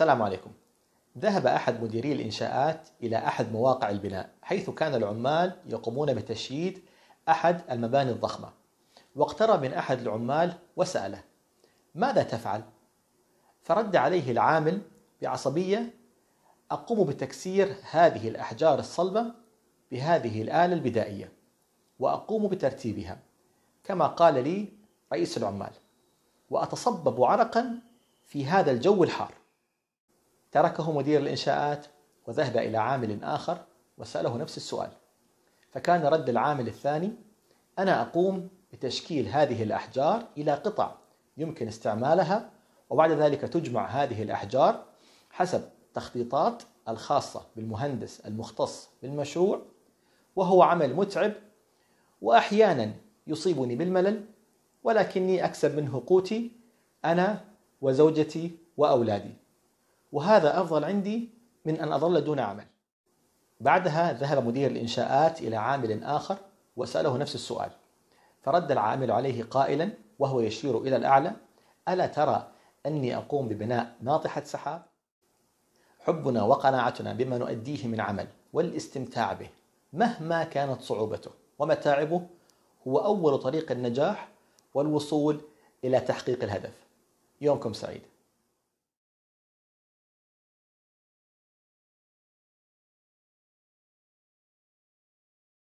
السلام عليكم. ذهب أحد مديري الإنشاءات إلى أحد مواقع البناء حيث كان العمال يقومون بتشييد أحد المباني الضخمة. واقترب من أحد العمال وسأله ماذا تفعل؟ فرد عليه العامل بعصبية أقوم بتكسير هذه الأحجار الصلبة بهذه الآلة البدائية وأقوم بترتيبها كما قال لي رئيس العمال وأتصبب عرقا في هذا الجو الحار. تركه مدير الإنشاءات وذهب إلى عامل آخر وسأله نفس السؤال. فكان رد العامل الثاني أنا أقوم بتشكيل هذه الأحجار إلى قطع يمكن استعمالها وبعد ذلك تجمع هذه الأحجار حسب تخطيطات الخاصة بالمهندس المختص بالمشروع وهو عمل متعب وأحيانا يصيبني بالملل ولكني أكسب منه قوتي أنا وزوجتي وأولادي. وهذا أفضل عندي من أن أظل دون عمل. بعدها ذهب مدير الإنشاءات إلى عامل آخر وسأله نفس السؤال. فرد العامل عليه قائلا وهو يشير إلى الأعلى ألا ترى أني أقوم ببناء ناطحة سحاب؟ حبنا وقناعتنا بما نؤديه من عمل والاستمتاع به مهما كانت صعوبته ومتاعبه هو أول طريق النجاح والوصول إلى تحقيق الهدف. يومكم سعيد.